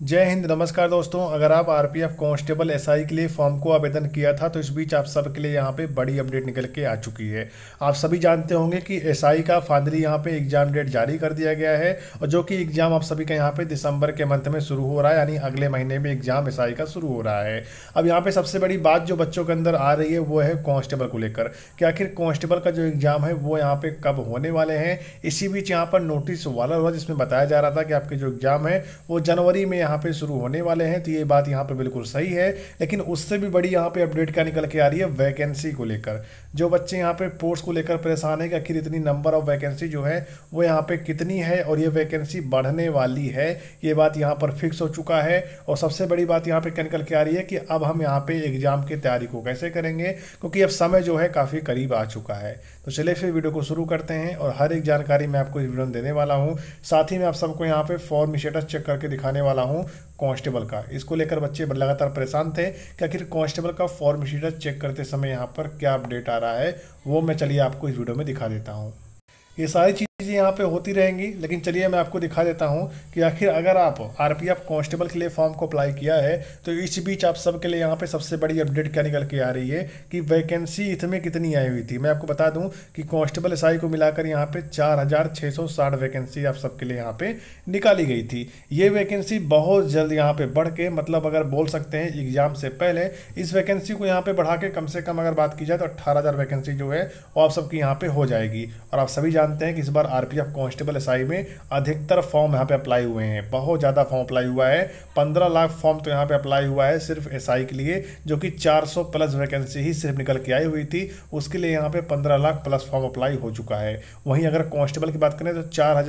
जय हिंद, नमस्कार दोस्तों। अगर आप आरपीएफ कांस्टेबल एसआई के लिए फॉर्म को आवेदन किया था तो इस बीच आप सबके लिए यहाँ पे बड़ी अपडेट निकल के आ चुकी है। आप सभी जानते होंगे कि एसआई का फाइनली यहाँ पे एग्ज़ाम डेट जारी कर दिया गया है, और जो कि एग्ज़ाम आप सभी का यहाँ पे दिसंबर के मंथ में शुरू हो रहा है, यानी अगले महीने में एग्ज़ाम एसआई का शुरू हो रहा है। अब यहाँ पे सबसे बड़ी बात जो बच्चों के अंदर आ रही है, वो है कॉन्स्टेबल को लेकर। कि आखिर कॉन्स्टेबल का जो एग्ज़ाम है, वो यहाँ पे कब होने वाले हैं? इसी बीच यहाँ पर नोटिस वाला हुआ, जिसमें बताया जा रहा था कि आपके जो एग्ज़ाम है, वो जनवरी में यहाँ पे शुरू होने वाले हैं तो ये बात यहाँ पे बिल्कुल सही है। लेकिन उससे भी बड़ी यहाँ पे अपडेट क्या निकल के आ रही है, वैकेंसी को लेकर। जो बच्चे यहाँ पे पोस्ट को लेकर परेशान है कि आखिर इतनी नंबर ऑफ़ वैकेंसी जो है, वो यहाँ पे कितनी है और ये वैकेंसी बढ़ने वाली है, ये बात यहाँ पर फिक्स हो चुका है। और सबसे बड़ी बात यहाँ पे क्या निकल के आ रही है कि अब हम यहाँ पे एग्ज़ाम की तैयारी को कैसे करेंगे, क्योंकि अब समय जो है काफ़ी करीब आ चुका है। तो चलिए फिर वीडियो को शुरू करते हैं और हर एक जानकारी मैं आपको इस वीडियो देने वाला हूँ। साथ ही मैं आप सबको यहाँ पे फॉर्म स्टेटस चेक करके दिखाने वाला हूँ। कांस्टेबल का। इसको लेकर बच्चे लगातार परेशान थे कि आखिर कांस्टेबल का फॉर्म शीटर चेक करते समय यहाँ पर क्या अपडेट आ रहा है, वो मैं चलिए आपको इस वीडियो में दिखा देता हूँ। ये सारी चीज़ चीज़ें यहाँ पे होती रहेंगी, लेकिन चलिए मैं आपको दिखा देता हूँ कि आखिर अगर आप आरपीएफ कांस्टेबल के लिए फॉर्म को अप्लाई किया है तो इस बीच आप सबके लिए यहाँ पे सबसे बड़ी अपडेट क्या निकल के आ रही है कि वैकेंसी इसमें कितनी आई हुई थी। मैं आपको बता दूँ कि कांस्टेबल एस को मिलाकर यहाँ पे चार वैकेंसी आप सबके लिए यहाँ पे निकाली गई थी। ये वैकेंसी बहुत जल्द यहाँ पे बढ़ के मतलब अगर बोल सकते हैं, एग्ज़ाम से पहले इस वैकेंसी को यहाँ पे बढ़ा के कम से कम अगर बात की जाए तो अट्ठारह वैकेंसी जो है वो आप सबकी यहाँ पे हो जाएगी। और आप सभी जानते हैं कि इस बार बार आरपीएफ कांस्टेबल एसआई में अधिकतर फॉर्म यहाँ पे अप्लाई हुए हैं। बहुत ज़्यादा फॉर्म अप्लाई हुआ है। पंद्रह लाख फॉर्म तो यहाँ पे अप्लाई हुआ है सिर्फ़ एसआई के लिए, जो कि 400 प्लस वैकेंसी ही सिर्फ़ निकल के आई हुई थी। उसके लिए यहाँ पे पंद्रह लाख प्लस फॉर्म अप्लाई हो चुका है। वहीं अगर कांस्टेबल की बात करें तो चार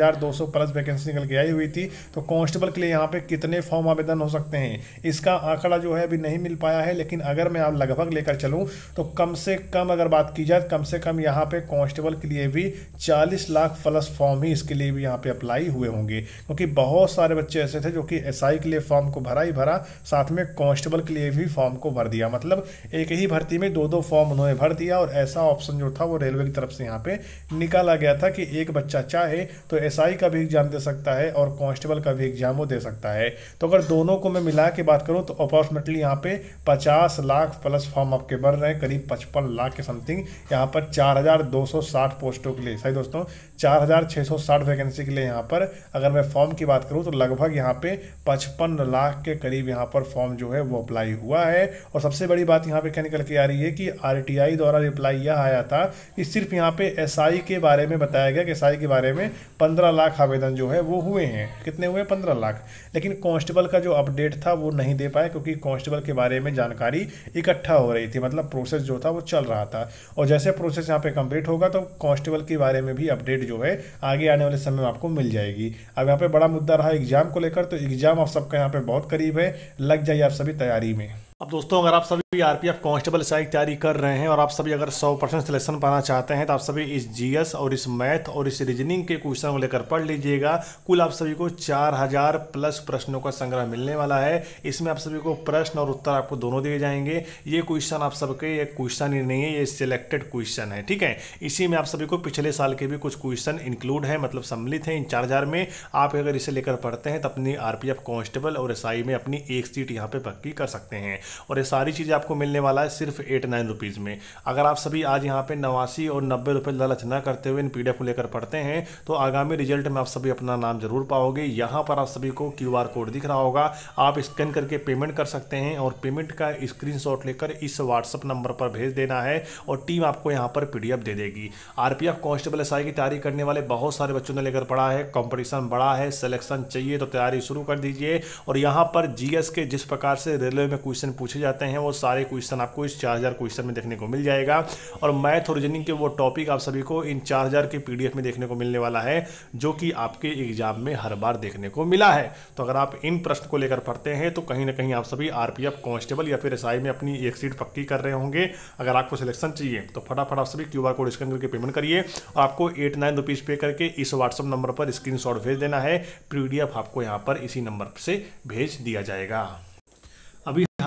प्लस वैकेंसी निकल के आई हुई थी। तो कांस्टेबल के लिए यहाँ पे कितने फॉर्म आवेदन हो सकते हैं? इसका आंकड़ा जो है अभी नहीं मिल पाया है, लेकिन अगर मैं आप लगभग लेकर चलूँ तो कम से कम अगर बात की जाए कम से कम यहाँ पे कांस्टेबल के लिए भी चालीस लाख प्लस फॉर्म ही इसके लिए भी यहाँ पे अप्लाई हुए होंगे। क्योंकि बहुत सारे बच्चे ऐसे थे जो कि एसआई के लिए फॉर्म को भरा ही भरा, साथ में कांस्टेबल के लिए भी फॉर्म को भर दिया। मतलब एक ही भर्ती में दो दो फॉर्म उन्होंने भर दिया और ऐसा ऑप्शन जो था वो रेलवे की तरफ़ से यहाँ पे निकाला गया था कि एक बच्चा चाहे तो एसआई का भी एग्ज़ाम दे सकता है और कॉन्स्टेबल का भी एग्ज़ाम वो दे सकता है। तो अगर दोनों को मैं मिला के बात करूँ तो अप्रॉक्सीमेटली यहाँ पे पचास लाख प्लस फॉर्म आपके भर रहे हैं। करीब पचपन लाख के समथिंग यहाँ पर चार हज़ार दो सौ साठ पोस्टों के लिए। सही दोस्तों, चार हज़ार छः सौ साठ वैकेंसी के लिए यहाँ पर अगर मैं फॉर्म की बात करूँ तो लगभग यहाँ पे पचपन लाख के करीब यहाँ पर फॉर्म जो है, वो अप्लाई हुआ है। और सबसे बड़ी बात यहाँ पे क्या निकल के आ रही है कि आरटीआई द्वारा रिप्लाई यह आया था कि सिर्फ़ यहाँ पे एसआई के बारे में बताया गया कि एसआई के बारे में पंद्रह लाख आवेदन जो है, वो हुए हैं। कितने हुए? पंद्रह लाख। लेकिन कॉन्स्टेबल का जो अपडेट था, वो नहीं दे पाए क्योंकि कॉन्स्टेबल के बारे में जानकारी इकट्ठा हो रही थी। मतलब प्रोसेस जो था, वो चल रहा था। और जैसे प्रोसेस यहाँ पे कंप्लीट होगा तो कॉन्स्टेबल के बारे में भी अपडेट जो है आगे आने वाले समय में आपको मिल जाएगी। अब यहाँ पे बड़ा मुद्दा रहा एग्ज़ाम को लेकर तो एग्ज़ाम आप सबका यहाँ पे बहुत करीब है। लग जाइए आप सभी तैयारी में। अब दोस्तों, अगर आप सभी आरपीएफ कांस्टेबल की तैयारी कर रहे हैं और आप सभी अगर 100 परसेंट सिलेक्शन पाना चाहते हैं तो आप सभी इस जीएस और इस मैथ और इस रीजनिंग के क्वेश्चन को लेकर पढ़ लीजिएगा। कुल आप सभी को 4000 प्लस प्रश्नों का संग्रह मिलने वाला है। इसमें आप सभी को प्रश्न और उत्तर आपको दोनों दिए जाएँगे। ये क्वेश्चन आप सबके, ये क्वेश्चन ही नहीं है, ये सिलेक्टेड क्वेश्चन है, ठीक है? इसी में आप सभी को पिछले साल के भी कुछ क्वेश्चन इंक्लूड है मतलब सम्मिलित है इन चार हज़ार में। आप अगर इसे लेकर पढ़ते हैं तो अपनी आरपीएफ कांस्टेबल और एस में अपनी एक सीट यहाँ पे पक्की कर सकते हैं। और ये सारी चीज़ें आपको मिलने वाला है सिर्फ़ एट नाइन रुपीज़ में। अगर आप सभी आज यहाँ पे नवासी और नब्बे रुपये लालच ना करते हुए इन पी को लेकर पढ़ते हैं तो आगामी रिज़ल्ट में आप सभी अपना नाम ज़रूर पाओगे। यहाँ पर आप सभी को क्यू कोड दिख रहा होगा। आप स्कैन करके पेमेंट कर सकते हैं और पेमेंट का स्क्रीन लेकर इस व्हाट्सअप नंबर पर भेज देना है और टीम आपको यहाँ पर पीडीएफ दे देगी। आरपीएफ कांस्टेबल एस की तैयारी करने वाले बहुत सारे बच्चों ने लेकर पढ़ा है। कॉम्पिटिशन बड़ा है सिलेक्शन चाहिए तो तैयारी शुरू कर दीजिए। और यहाँ पर जीएस के जिस प्रकार से रेलवे में क्वेश्चन पूछे जाते हैं, वो सारे क्वेश्चन आपको इस चार हज़ार क्वेश्चन में देखने को मिल जाएगा। और मैथ और रीजनिंग के वो टॉपिक आप सभी को इन चार हज़ार के पीडीएफ में देखने को मिलने वाला है, जो कि आपके एग्ज़ाम में हर बार देखने को मिला है। तो अगर आप इन प्रश्न को लेकर पढ़ते हैं तो कहीं ना कहीं आप सभी आरपीएफ कांस्टेबल या फिर एस में अपनी एक सीट पक्की कर रहे होंगे। अगर आपको सिलेक्शन चाहिए तो फटाफट आप सभी क्यूआर कोड स्कैन करके पेमेंट करिए और आपको एट नाइन रुपीज़ पे करके इस व्हाट्सअप नंबर पर स्क्रीन भेज देना है। पीडीएफ आपको यहाँ पर इसी नंबर से भेज दिया जाएगा।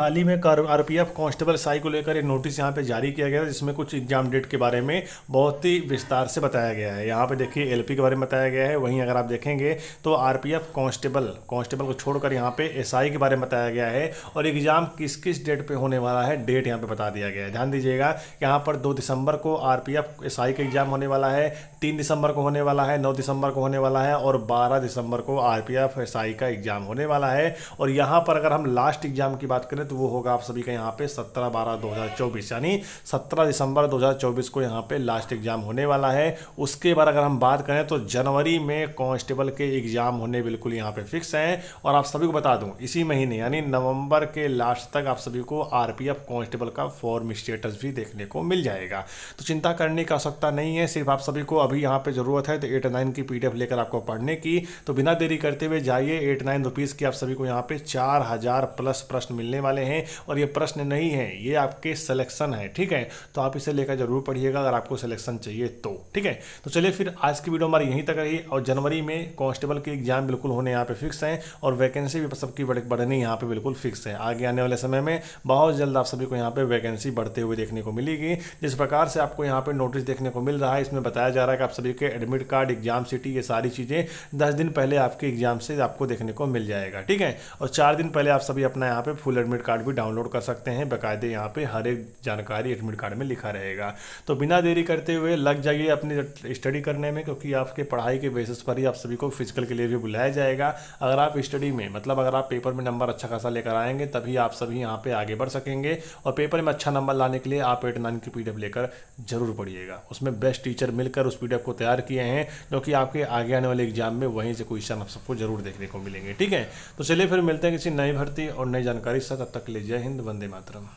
हाल ही में आरपीएफ कांस्टेबल साई को लेकर एक नोटिस यहाँ पे जारी किया गया जिसमें कुछ एग्ज़ाम डेट के बारे में बहुत ही विस्तार से बताया गया है। यहाँ पे देखिए, एलपी के बारे में बताया गया है। वहीं अगर आप देखेंगे तो R P F constable constable को छोड़कर यहाँ पे एसआई के बारे में बताया गया है और एग्ज़ाम किस किस डेट पर होने वाला है, डेट यहाँ पे बता दिया गया है। ध्यान दीजिएगा, यहाँ पर दो दिसंबर को आरपीएफ एसआई का एग्ज़ाम होने वाला है, तीन दिसंबर को होने वाला है, नौ दिसंबर को होने वाला है और बारह दिसंबर को आरपीएफ एसआई का एग्ज़ाम होने वाला है। और यहाँ पर अगर हम लास्ट एग्ज़ाम की बात करें तो वो होगा आप सभी का यहाँ पे सत्रह बारह दो हज़ार चौबीस, यानी सत्रह दिसंबर दो हज़ार चौबीस को यहाँ पे लास्ट एग्ज़ाम होने वाला है। उसके बाद अगर हम बात करें तो जनवरी में कांस्टेबल के एग्ज़ाम होने बिल्कुल यहाँ पे फिक्स हैं। और आप सभी को बता दूँ, इसी महीने, यानी नवंबर के लास्ट तक आप सभी को आरपीएफ कांस्टेबल का फॉर्म स्टेटस भी देखने को मिल जाएगा। तो चिंता करने की आवश्यकता नहीं है, सिर्फ़ आप सभी को अभी यहाँ पर ज़रूरत है तो एट नाइन की पीडीएफ लेकर आपको पढ़ने की। तो बिना देरी करते हुए जाइए एट नाइन रुपीज़ की आप सभी को यहाँ पे चार हज़ार प्लस प्रश्न मिलने वाले हैं और ये प्रश्न नहीं है, ये आपके सिलेक्शन है, ठीक है? तो आप इसे लेकर ज़रूर पढ़िएगा अगर आपको सिलेक्शन चाहिए तो ठीक है? तो चलिए फिर आज की वीडियो हमारी यहीं तक रही और जनवरी में कांस्टेबल के एग्ज़ाम बिल्कुल होने यहाँ पे फिक्स हैं और वैकेंसी भी सबकी बढ़नी यहाँ पे बिल्कुल फिक्स है। आगे आने वाले समय में बहुत जल्द आप सभी को यहाँ पे वैकेंसी बढ़ते हुए देखने को मिलेगी। जिस प्रकार से आपको यहाँ पे नोटिस देखने को मिल रहा है, इसमें बताया जा रहा है कि आप सभी के एडमिट कार्ड एग्ज़ाम सिटी ये सारी चीज़ें दस दिन पहले आपके एग्ज़ाम से आपको देखने को मिल जाएगा, ठीक है? और चार दिन पहले आप सभी अपना यहाँ पे फुल एडमिट कार्ड भी डाउनलोड कर सकते हैं। बाकायदे यहाँ पे हर एक जानकारी एडमिट कार्ड में लिखा रहेगा। तो बिना देरी करते हुए लग जाइए अपनी स्टडी करने में, क्योंकि आपके पढ़ाई के बेसिस पर ही आप सभी को फ़िज़िकल के लिए भी बुलाया जाएगा। अगर आप स्टडी में मतलब अगर आप पेपर में नंबर अच्छा खासा लेकर आएँगे, तभी आप सभी यहाँ पर आगे बढ़ सकेंगे। और पेपर में अच्छा नंबर लाने के लिए आप एट नाइन की पी लेकर ज़रूर पढ़िएगा। उसमें बेस्ट टीचर मिलकर उस पीडीएफ को तैयार किए हैं, जो कि आपके आगे आने वाले एग्ज़ाम में वहीं से क्वेश्चन आप सबको ज़रूर देखने को मिलेंगे। ठीक है? तो चलिए फिर मिलते हैं किसी नई भर्ती और नई जानकारी से तब तक के ले जय हिंद वंदे मातरम।